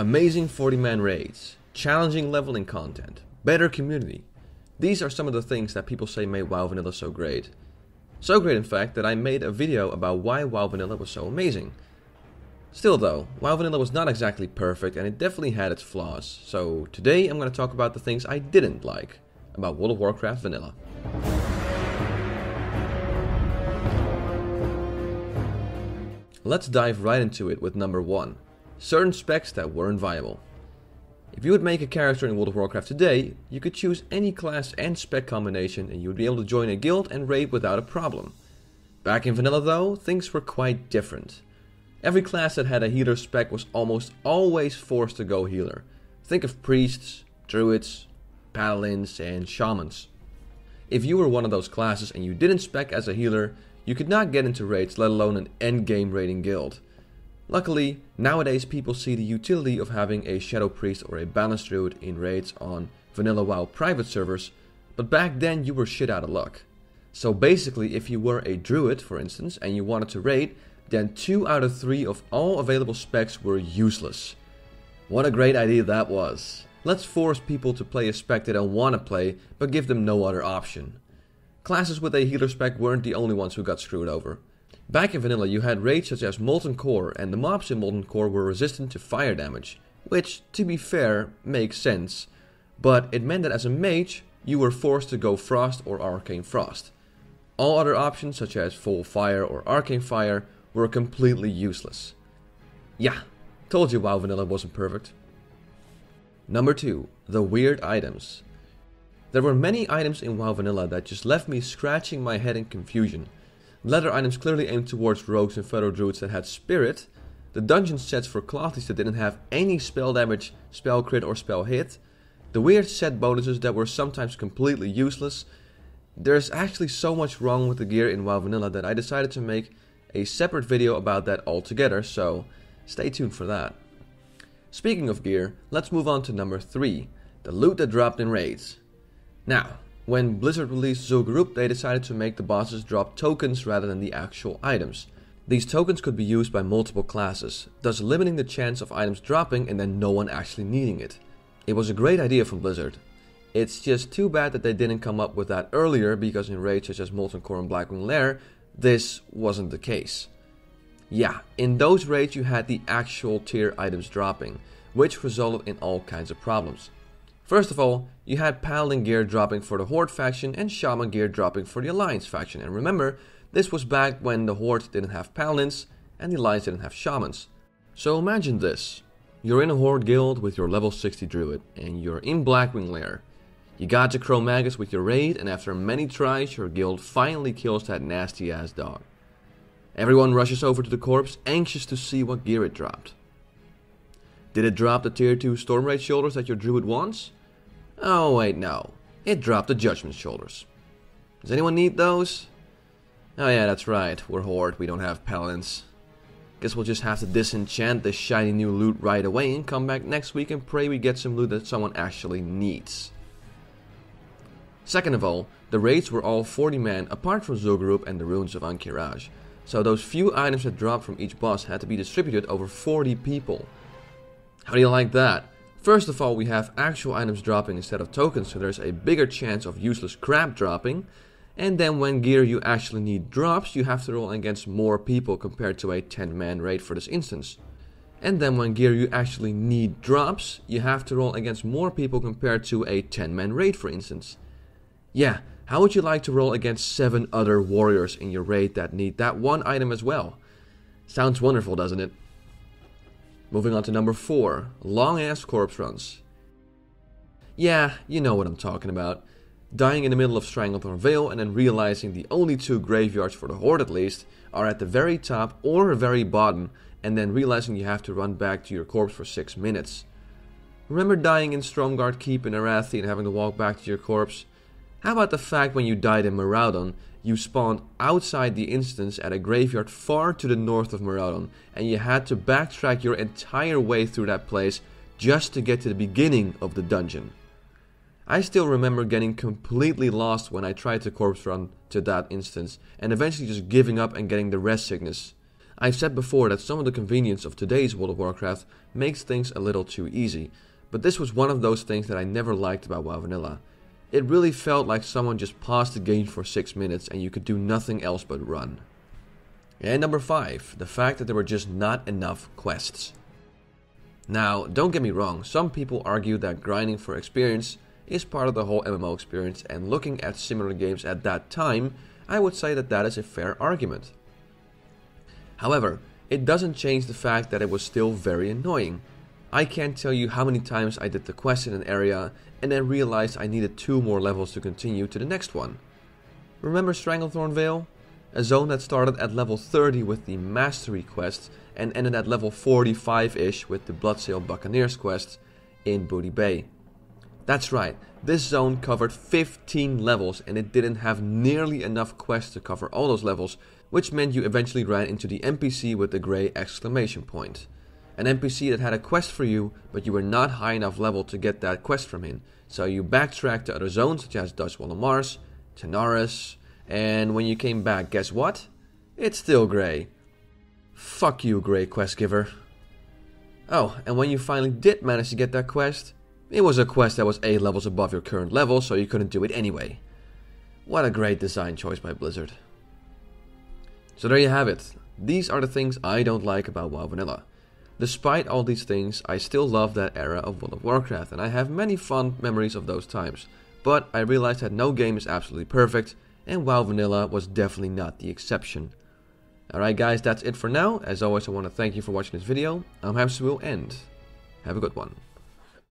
Amazing 40 man raids, challenging leveling content, better community. These are some of the things that people say made WoW Vanilla so great. So great, in fact, that I made a video about why WoW Vanilla was so amazing. Still though, WoW Vanilla was not exactly perfect and it definitely had its flaws. So today I'm going to talk about the things I didn't like about World of Warcraft Vanilla. Let's dive right into it with number 1 certain specs that weren't viable. If you would make a character in World of Warcraft today, you could choose any class and spec combination and you would be able to join a guild and raid without a problem. Back in Vanilla though, things were quite different. Every class that had a healer spec was almost always forced to go healer. Think of priests, druids, paladins, and shamans. If you were one of those classes and you didn't spec as a healer, you could not get into raids, let alone an endgame raiding guild. Luckily, nowadays people see the utility of having a Shadow Priest or a Balance Druid in raids on Vanilla WoW private servers, but back then you were shit out of luck. So basically, if you were a Druid, for instance, and you wanted to raid, then 2 out of 3 of all available specs were useless. What a great idea that was. Let's force people to play a spec they don't want to play, but give them no other option. Classes with a healer spec weren't the only ones who got screwed over. Back in vanilla you had raids such as Molten Core and the mobs in Molten Core were resistant to fire damage, which, to be fair, makes sense, but it meant that as a mage you were forced to go Frost or Arcane Frost. All other options such as Full Fire or Arcane Fire were completely useless. Yeah, told you WoW Vanilla wasn't perfect. Number 2. The weird items. There were many items in WoW Vanilla that just left me scratching my head in confusion. Leather items clearly aimed towards rogues and feral druids that had spirit. The dungeon sets for clothies that didn't have any spell damage, spell crit or spell hit. The weird set bonuses that were sometimes completely useless. There's actually so much wrong with the gear in WoW Vanilla that I decided to make a separate video about that altogether, so stay tuned for that. Speaking of gear, let's move on to number 3, the loot that dropped in raids. Now, when Blizzard released Zul'Gurub, they decided to make the bosses drop tokens rather than the actual items. These tokens could be used by multiple classes, thus limiting the chance of items dropping and then no one actually needing it. It was a great idea from Blizzard. It's just too bad that they didn't come up with that earlier because in raids such as Molten Core and Blackwing Lair, this wasn't the case. Yeah, in those raids you had the actual tier items dropping, which resulted in all kinds of problems. First of all, you had Paladin gear dropping for the Horde faction and Shaman gear dropping for the Alliance faction. And remember, this was back when the Horde didn't have Paladins and the Alliance didn't have Shamans. So imagine this. You're in a Horde guild with your level 60 Druid, and you're in Blackwing Lair. You got to Chromaggus with your raid, and after many tries, your guild finally kills that nasty ass dog. Everyone rushes over to the corpse, anxious to see what gear it dropped. Did it drop the tier 2 Stormrage shoulders that your druid wants? Oh wait, no. It dropped the Judgment Shoulders. Does anyone need those? Oh yeah, that's right. We're Horde, we don't have Paladins. Guess we'll just have to disenchant this shiny new loot right away and come back next week and pray we get some loot that someone actually needs. Second of all, the raids were all 40 men apart from Zul'Gurub and the Ruins of Ahn'Qiraj. So those few items that dropped from each boss had to be distributed over 40 people. How do you like that? First of all, we have actual items dropping instead of tokens, so there's a bigger chance of useless crap dropping. And then when gear you actually need drops, you have to roll against more people compared to a 10 man raid for this instance. And then when gear you actually need drops, you have to roll against more people compared to a 10 man raid for instance. Yeah, how would you like to roll against 7 other warriors in your raid that need that one item as well? Sounds wonderful, doesn't it? Moving on to number 4, long ass corpse runs. Yeah, you know what I'm talking about. Dying in the middle of Stranglethorn Vale and then realizing the only two graveyards for the Horde at least are at the very top or very bottom and then realizing you have to run back to your corpse for 6 minutes. Remember dying in Stromgarde Keep in Arathi and having to walk back to your corpse? How about the fact when you died in Maraudon you spawned outside the instance at a graveyard far to the north of Maraudon, and you had to backtrack your entire way through that place just to get to the beginning of the dungeon. I still remember getting completely lost when I tried to corpse run to that instance, and eventually just giving up and getting the rest sickness. I've said before that some of the convenience of today's World of Warcraft makes things a little too easy, but this was one of those things that I never liked about WoW Vanilla. It really felt like someone just paused the game for 6 minutes and you could do nothing else but run. And number 5, the fact that there were just not enough quests. Now, don't get me wrong, some people argue that grinding for experience is part of the whole MMO experience and looking at similar games at that time, I would say that that is a fair argument. However, it doesn't change the fact that it was still very annoying. I can't tell you how many times I did the quest in an area and then realized I needed two more levels to continue to the next one. Remember Stranglethorn Vale? A zone that started at level 30 with the Mastery quest and ended at level 45-ish with the Bloodsail Buccaneers quest in Booty Bay. That's right, this zone covered 15 levels and it didn't have nearly enough quests to cover all those levels, which meant you eventually ran into the NPC with the grey exclamation point. An NPC that had a quest for you, but you were not high enough level to get that quest from him. So you backtracked to other zones such as Dustwallow Marsh, Tanaris, and when you came back, guess what? It's still grey. Fuck you, grey quest giver. Oh, and when you finally did manage to get that quest, it was a quest that was 8 levels above your current level, so you couldn't do it anyway. What a great design choice by Blizzard. So there you have it. These are the things I don't like about WoW Vanilla. Despite all these things, I still love that era of World of Warcraft and I have many fond memories of those times. But I realized that no game is absolutely perfect and WoW Vanilla was definitely not the exception. Alright guys, that's it for now. As always, I want to thank you for watching this video. I'm Hamsterwheel and have a good one.